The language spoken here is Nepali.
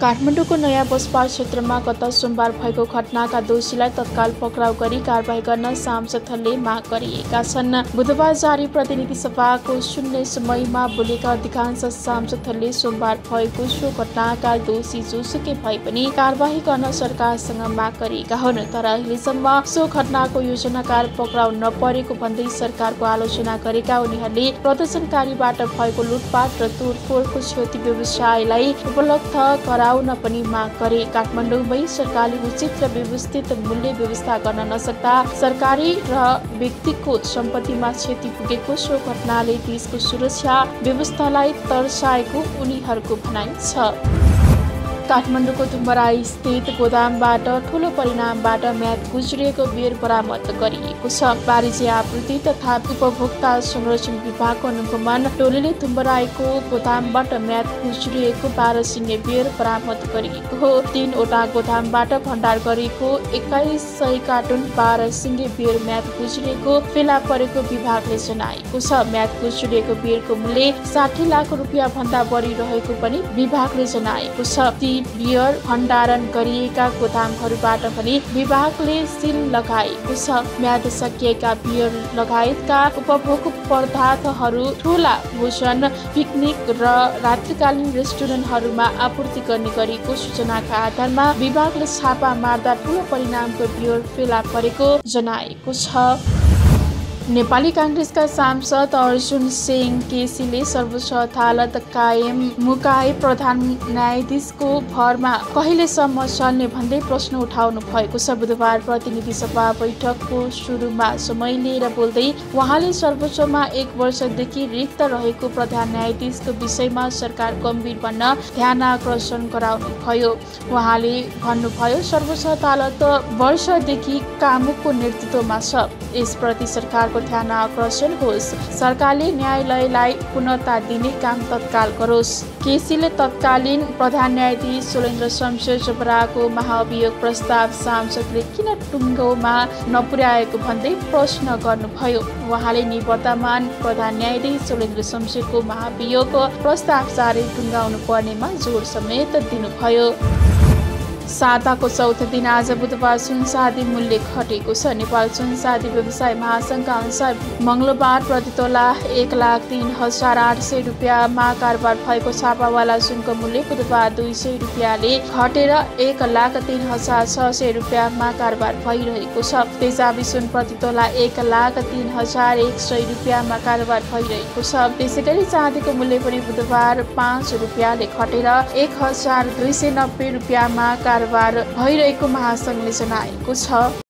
काठमाडौँको नयाँ बसपार क्षेत्रमा गत सोमबार भएको घटनाका दोषीलाई तत्काल पक्राउ गरी कारवाही गर्न सांसदहरूले माग गरिएका छन्। बुधबार जारी प्रतिनिधि सभाको शून्य समयमा बोलेका अधिकांश सांसदहरूले सोमबार भएको सो घटनाका दोषी जोसुकै भए पनि कारवाही गर्न सरकारसँग माग गरेका हुन् तर अहिलेसम्म सो घटनाको योजनाकार पक्राउ नपरेको भन्दै सरकारको आलोचना गरेका उनीहरूले प्रदर्शनकारीबाट भएको लुटपाट र तोडफोडको क्षति व्यवसायलाई उपलब्ध गरा गराउन पनि माग गरे काठमाडौँमै सरकारले उचित र व्यवस्थित मूल्य व्यवस्था गर्न नसक्दा सरकारी र व्यक्तिको सम्पत्तिमा क्षति पुगेको सो घटनाले देशको सुरक्षा व्यवस्थालाई तर्साएको उनीहरूको भनाइ छ। काठमाडौँको तुम्बराई स्थित गोदामबाट ठुलो परिणामबाट म्याद गुज्रिएको बेर बरामद गरिएको छ। वाणिज्य आपूर्ति तथा उपभोक्ता संरक्षण विभागको अनुगमन टोलीले तुम्बराईको गोदामबाट म्याद गुज्रिएको बाह्र सिङ्गे बेर बरामद गरिएको हो। तीनवटा गोदामबाट भण्डार गरेको एक्काइस सय कार्टुन बाह्र सिङ्गे बेर म्याद गुज्रिएको फेला परेको विभागले जनाएको छ। म्याद गुज्रिएको बेरको मूल्य साठी लाख रुपियाँ भन्दा बढी रहेको पनि विभागले जनाएको छ। बियर भण्डारण गरिएका गोदामहरूबाट पनि विभागले सिल लगाएको छ। म्याद सकिएका बियर लगायतका उपभोग पदार्थहरू ठुला भोजन पिकनिक र रात्रिकालीन रेस्टुरेन्टहरूमा आपूर्ति गर्ने गरेको सूचनाका आधारमा विभागले छापा मार्दा ठुलो परिणामको बियर फेला परेको जनाएको छ। नेपाली काङ्ग्रेसका सांसद अर्जुन सिंह केसीले सर्वोच्च अदालत कायम मुकाए प्रधान न्यायाधीशको भरमा कहिलेसम्म चल्ने भन्दै प्रश्न उठाउनु भएको छ। बुधबार प्रतिनिधि सभा बैठकको सुरुमा समय लिएर बोल्दै उहाँले सर्वोच्चमा एक वर्षदेखि रिक्त रहेको प्रधान न्यायाधीशको विषयमा सरकार गम्भीर बन्न ध्यान आकर्षण गराउनु भयो उहाँले भन्नुभयो सर्वोच्च अदालत वर्षदेखि कामुकको नेतृत्वमा छ। यसप्रति सरकारको ध्यान आकर्षण होस्। सरकारले न्यायालयलाई पूर्णता दिने काम तत्काल गरोस्। केसीले तत्कालीन प्रधान न्यायाधीश सुरेन्द्र शमशेर चोपडाको महाभियोग प्रस्ताव सांसदले किन टुङ्गोमा नपुर्याएको भन्दै प्रश्न गर्नुभयो। उहाँले निवर्तमान प्रधान न्यायाधीश सुरेन्द्र शमशेरको महाभियोग प्रस्ताव चाँडै टुङ्गाउनु पर्नेमा जोड समेत दिनुभयो। साताको चौथो दिन आज बुधबार सुनसादी मूल्य घटेको छ। नेपाल सुनसादी व्यवसाय महासङ्घका अनुसार मङ्गलबार प्रतितोला एक लाख तिन हजार आठ सय रुपियाँमा कारोबार भएको छापावाला सुनको मूल्य बुधबार दुई सय रुपियाँले घटेर एक लाख तिन हजार छ सय रुपियाँमा कारोबार भइरहेको छ। तेजाबी सुन प्रतितोला एक लाख तिन हजार एक सय रुपियाँमा कारोबार भइरहेको छ। त्यसै गरी चाँदीको मूल्य पनि बुधबार पाँच रुपियाँले घटेर एक हजार दुई सय नब्बे रुपियाँमा कारोबार भइरहेको महासङ्घले जनाएको छ।